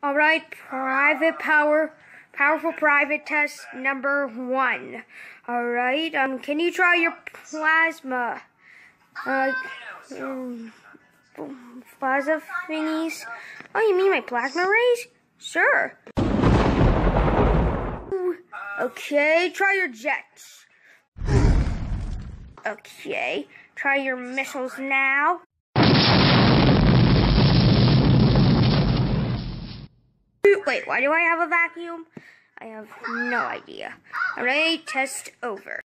All right, private power, powerful private test number one. All right, um, can you try your plasma, uh, um, plasma thingies? Oh, you mean my plasma rays? Sure. Okay, try your jets. Okay, try your missiles now. Wait, why do I have a vacuum? I have no idea. Alright, test over.